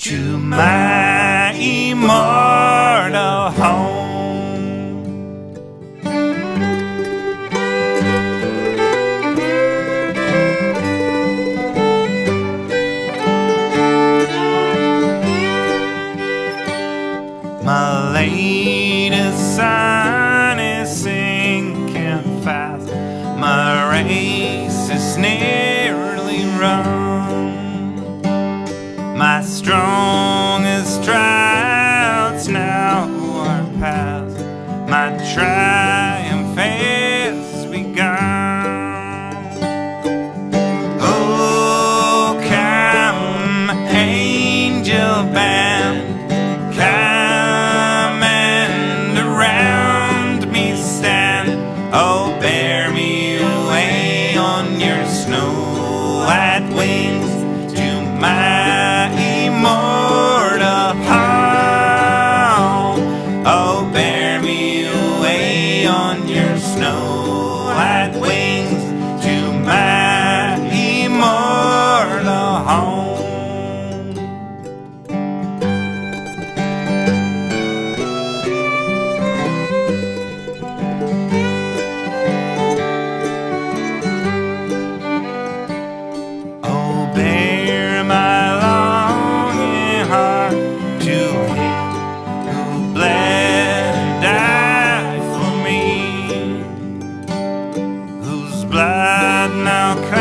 to my immortal home. My latest sun is sinking fast. My race is nearly run. My strongest droughts now are past. My triumph has begun. Oh, come, angel band. Come and around me stand. Oh, bear me away on your snow white wings. your snow-white wings. now